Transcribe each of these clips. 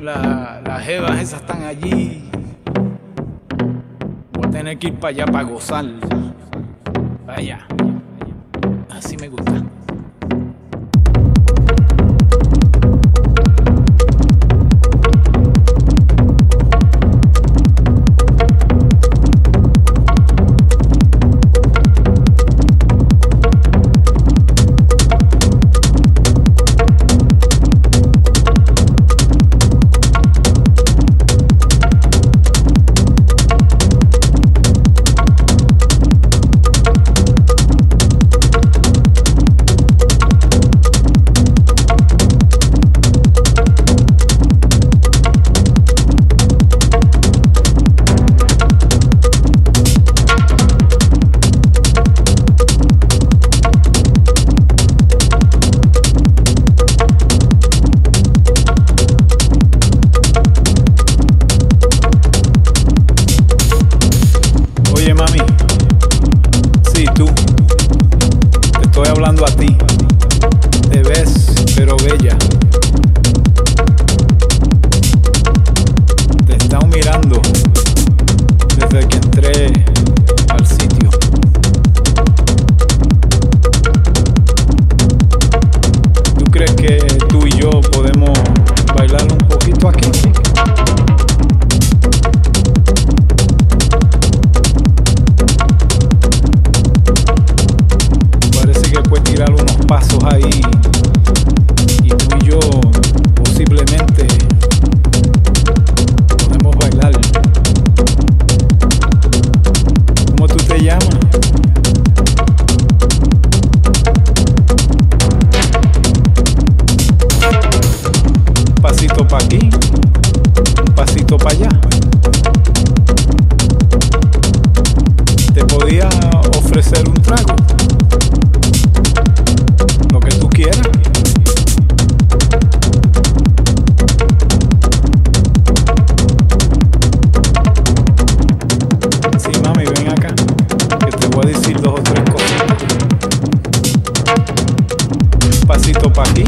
La, las jevas esas están allí. Voy a tener que ir para allá para gozar. Vaya. Así me gusta. Bella, un pasito para allá. Te podía ofrecer un trago lo que tú quieras. Sí, mami, ven acá, que te voy a decir dos o tres cosas. Un pasito para aquí,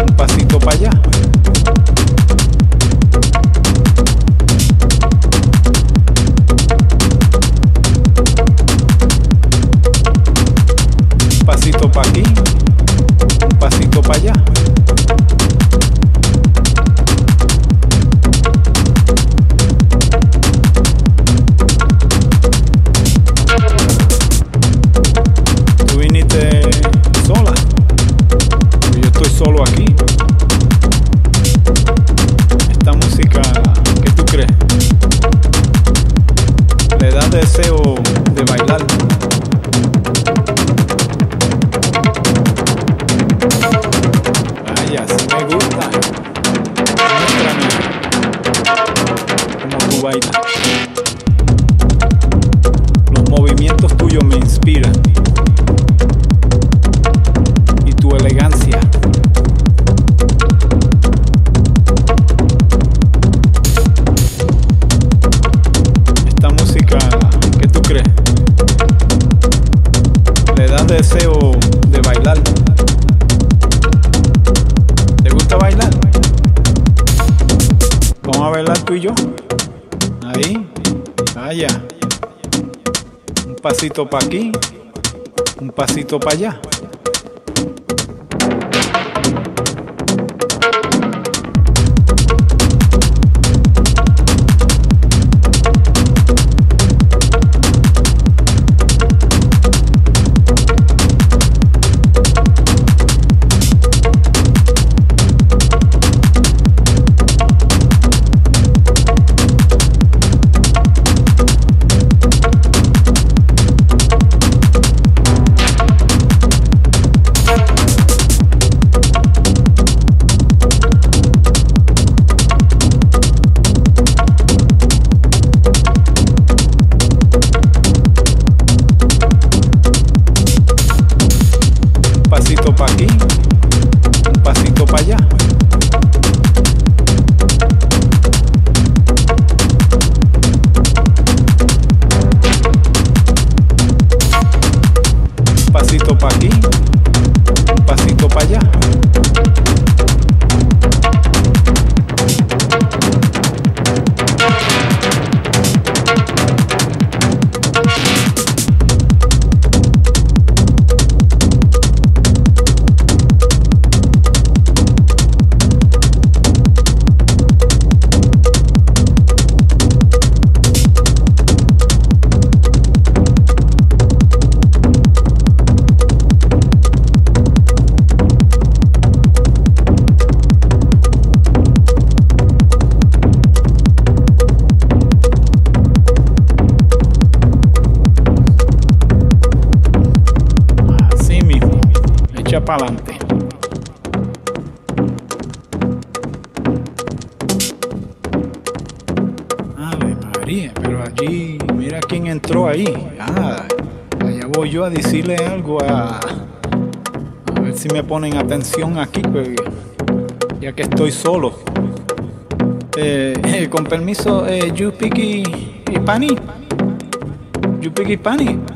un pasito para allá. Deseo de bailar. Vaya, sí me gusta. Muéstrame cómo tú bailas. Deseo de bailar. ¿Te gusta bailar? Vamos a bailar tú y yo. Ahí. Vaya. Un pasito para aquí. Un pasito para allá. Para adelante. María, pero allí, mira quién entró ahí. Ah, allá voy yo a decirle algo a. A ver si me ponen atención aquí, pues, ya que estoy solo. Eh, con permiso, eh, you picky Pani. You picky Pani.